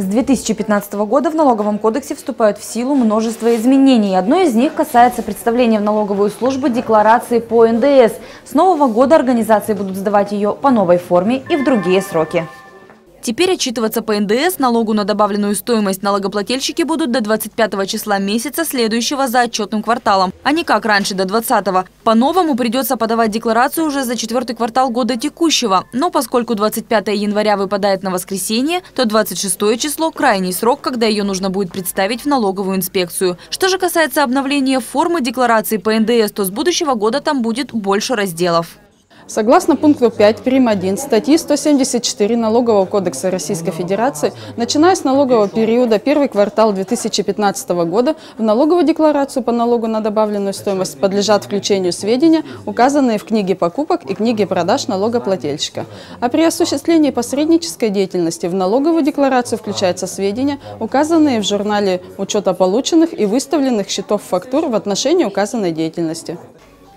С 2015 года в налоговом кодексе вступают в силу множество изменений. Одно из них касается представления в налоговую службу декларации по НДС. С нового года организации будут сдавать ее по новой форме и в другие сроки. Теперь отчитываться по НДС налогу на добавленную стоимость налогоплательщики будут до 25 числа месяца, следующего за отчетным кварталом, а не как раньше до 20 -го. По-новому придется подавать декларацию уже за четвертый квартал года текущего. Но поскольку 25 января выпадает на воскресенье, то 26 число – крайний срок, когда ее нужно будет представить в налоговую инспекцию. Что же касается обновления формы декларации по НДС, то с будущего года там будет больше разделов. Согласно пункту 5 прим. 1 статьи 174 Налогового кодекса Российской Федерации, начиная с налогового периода первый квартал 2015 года в налоговую декларацию по налогу на добавленную стоимость подлежат включению сведения, указанные в книге покупок и книге продаж налогоплательщика. А при осуществлении посреднической деятельности в налоговую декларацию включаются сведения, указанные в журнале учета полученных и выставленных счетов фактур в отношении указанной деятельности.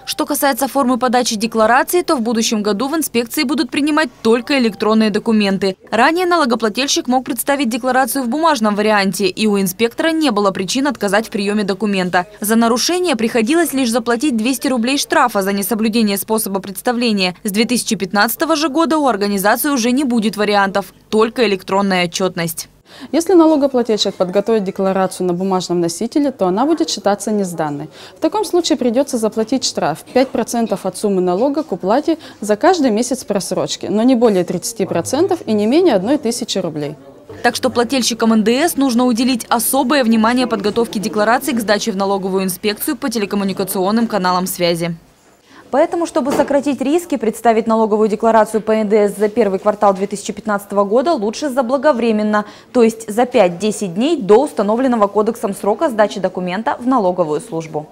Что касается формы подачи декларации, то в будущем году в инспекции будут принимать только электронные документы. Ранее налогоплательщик мог представить декларацию в бумажном варианте, и у инспектора не было причин отказать в приеме документа. За нарушение приходилось лишь заплатить 200 рублей штрафа за несоблюдение способа представления. С 2015 же года у организации уже не будет вариантов, только электронная отчетность. Если налогоплательщик подготовит декларацию на бумажном носителе, то она будет считаться несданной. В таком случае придется заплатить штраф 5% от суммы налога к уплате за каждый месяц просрочки, но не более 30% и не менее 1 тысячи рублей. Так что плательщикам НДС нужно уделить особое внимание подготовке деклараций к сдаче в налоговую инспекцию по телекоммуникационным каналам связи. Поэтому, чтобы сократить риски, представить налоговую декларацию по НДС за первый квартал 2015 года лучше заблаговременно, то есть за 5-10 дней до установленного кодексом срока сдачи документа в налоговую службу.